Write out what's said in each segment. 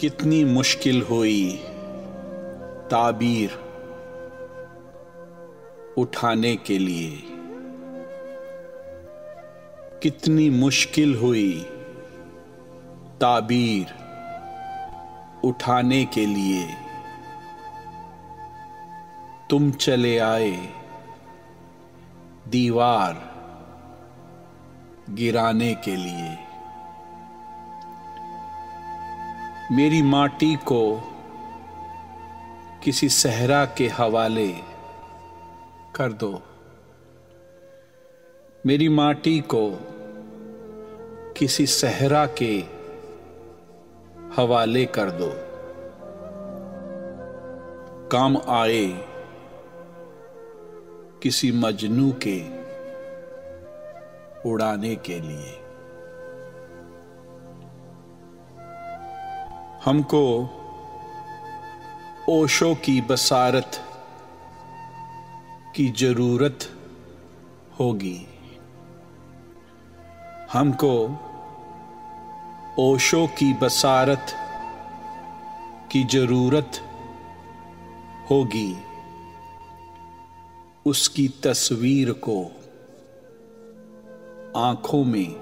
कितनी मुश्किल हुई। ताबीर उठाने के लिए। कितनी मुश्किल हुई। ताबीर उठाने के लिए। तुम चले आए। दीवार गिराने के लिए। मेरी माटी को किसी सहरा के हवाले कर दो। मेरी माटी को किसी सहरा के हवाले कर दो। काम आए किसी मजनू के उड़ाने के लिए। हमको ओशो की बसारत की ज़रूरत होगी। हमको ओशो की बसारत की ज़रूरत होगी। उसकी तस्वीर को आँखों में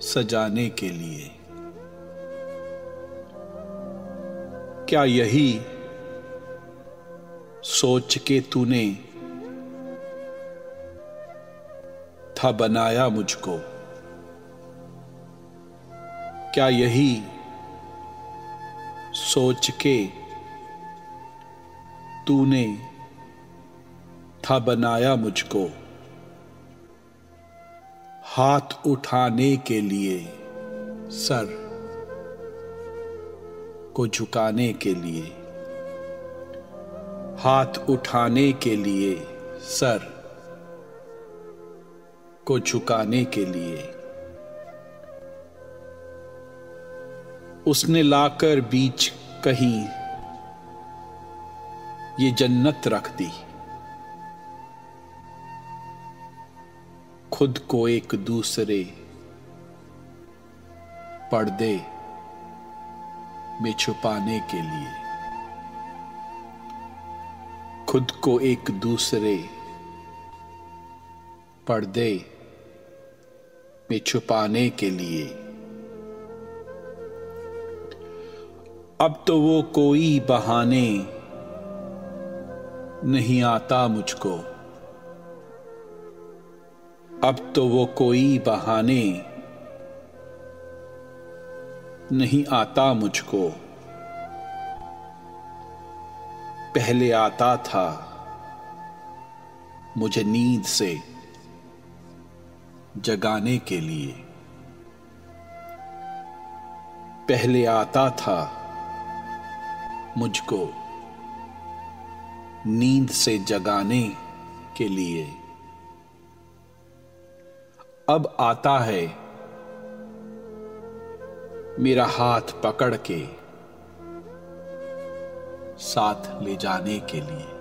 सजाने के लिए। क्या यही सोच के तूने था बनाया मुझको? क्या यही सोच के तूने था बनाया मुझको? हाथ उठाने के लिए, सर। को झुकाने के लिए, हाथ उठाने के लिए, सर को झुकाने के लिए। उसने लाकर बीच कहीं ये जन्नत रख दी। खुद को एक दूसरे पर्दे में छुपाने के लिए। खुद को एक दूसरे पर्दे में छुपाने के लिए। अब तो वो कोई बहाने नहीं आता मुझको। अब तो वो कोई बहाने नहीं आता मुझको। पहले आता था मुझे नींद से जगाने के लिए। पहले आता था मुझको नींद से जगाने के लिए। अब आता है मेरा हाथ पकड़ के साथ ले जाने के लिए।